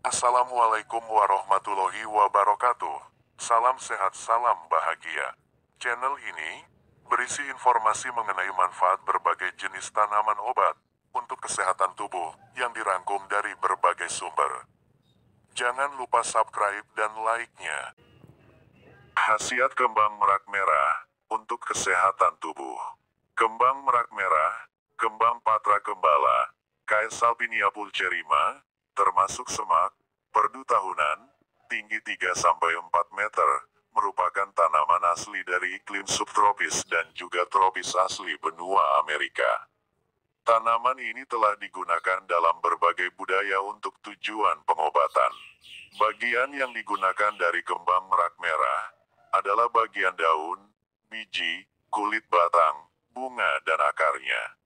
Assalamualaikum warahmatullahi wabarakatuh. Salam sehat, salam bahagia. Channel ini berisi informasi mengenai manfaat berbagai jenis tanaman obat untuk kesehatan tubuh yang dirangkum dari berbagai sumber. Jangan lupa subscribe dan like-nya. Khasiat kembang merak merah untuk kesehatan tubuh. Kembang merak merah, kembang patra kembala, Caesalpinia pulcherima, termasuk semak, perdu tahunan, tinggi 3-4 meter, merupakan tanaman asli dari iklim subtropis dan juga tropis asli benua Amerika. Tanaman ini telah digunakan dalam berbagai budaya untuk tujuan pengobatan. Bagian yang digunakan dari kembang merak merah adalah bagian daun, biji, kulit batang, bunga, dan akarnya.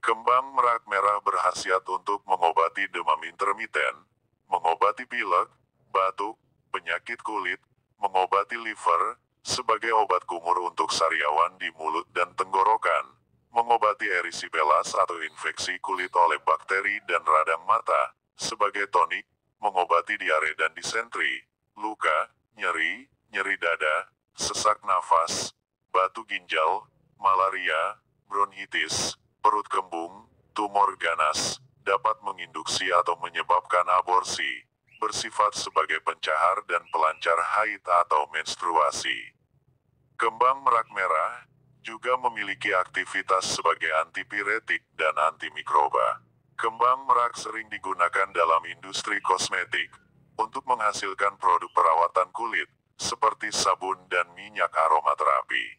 Kembang merak merah berkhasiat untuk mengobati demam intermiten, mengobati pilek, batuk, penyakit kulit, mengobati liver, sebagai obat kumur untuk sariawan di mulut dan tenggorokan, mengobati erisipela's atau infeksi kulit oleh bakteri dan radang mata, sebagai tonik, mengobati diare dan disentri, luka, nyeri, nyeri dada, sesak nafas, batu ginjal, malaria, bronkitis, perut kembung, tumor ganas, dapat menginduksi atau menyebabkan aborsi, bersifat sebagai pencahar dan pelancar haid atau menstruasi. Kembang merak merah juga memiliki aktivitas sebagai antipiretik dan antimikroba. Kembang merak sering digunakan dalam industri kosmetik untuk menghasilkan produk perawatan kulit seperti sabun dan minyak aromaterapi.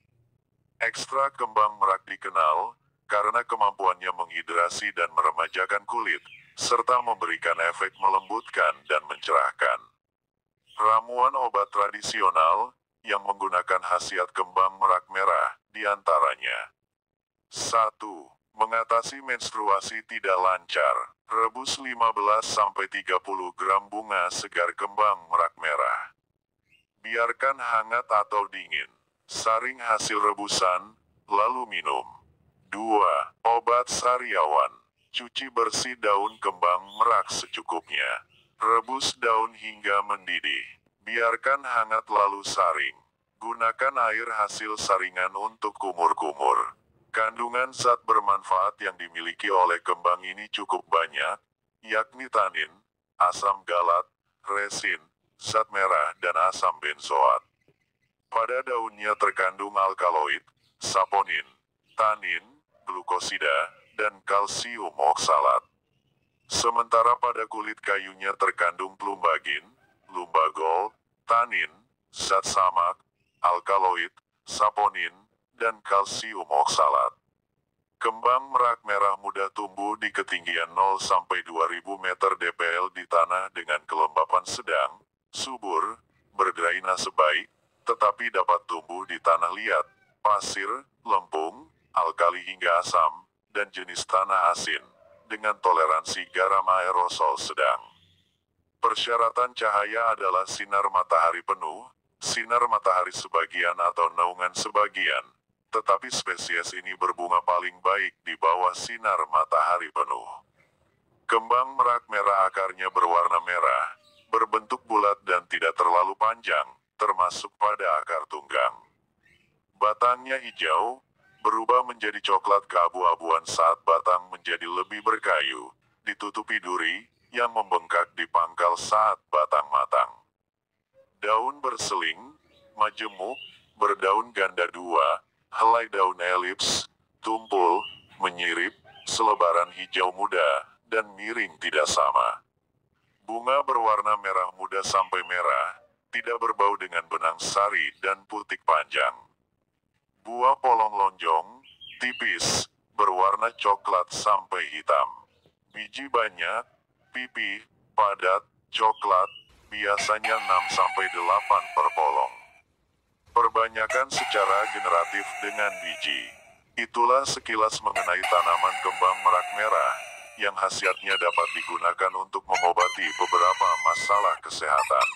Ekstrak kembang merak dikenal karena kemampuannya menghidrasi dan meremajakan kulit, serta memberikan efek melembutkan dan mencerahkan. Ramuan obat tradisional yang menggunakan khasiat kembang merak merah di antaranya 1. Mengatasi menstruasi tidak lancar. Rebus 15-30 gram bunga segar kembang merak merah. Biarkan hangat atau dingin. Saring hasil rebusan, lalu minum. 2. Obat sariawan. Cuci bersih daun kembang merak secukupnya. Rebus daun hingga mendidih. Biarkan hangat lalu saring. Gunakan air hasil saringan untuk kumur-kumur. Kandungan zat bermanfaat yang dimiliki oleh kembang ini cukup banyak, yakni tanin, asam galat, resin, zat merah, dan asam benzoat. Pada daunnya terkandung alkaloid, saponin, tanin, glukosida, dan kalsium oksalat. Sementara pada kulit kayunya terkandung plumbagin, lumbagol, tanin, zat samak, alkaloid, saponin, dan kalsium oksalat. Kembang merak merah mudah tumbuh di ketinggian 0 sampai 2000 meter DPL di tanah dengan kelembapan sedang, subur, berdrainase baik, tetapi dapat tumbuh di tanah liat, pasir, lempung, alkali hingga asam, dan jenis tanah asin, dengan toleransi garam aerosol sedang. Persyaratan cahaya adalah sinar matahari penuh, sinar matahari sebagian atau naungan sebagian, tetapi spesies ini berbunga paling baik di bawah sinar matahari penuh. Kembang merak merah akarnya berwarna merah, berbentuk bulat dan tidak terlalu panjang, termasuk pada akar tunggang. Batangnya hijau, berubah menjadi coklat keabu-abuan saat batang menjadi lebih berkayu, ditutupi duri, yang membengkak di pangkal saat batang matang. Daun berseling, majemuk, berdaun ganda dua, helai daun elips, tumpul, menyirip, selebaran hijau muda, dan miring tidak sama. Bunga berwarna merah muda sampai merah, tidak berbau dengan benang sari dan putik panjang. Lonjong, tipis, berwarna coklat sampai hitam. Biji banyak, pipih, padat, coklat, biasanya 6-8 per polong. Perbanyakan secara generatif dengan biji. Itulah sekilas mengenai tanaman kembang merak merah, yang khasiatnya dapat digunakan untuk mengobati beberapa masalah kesehatan.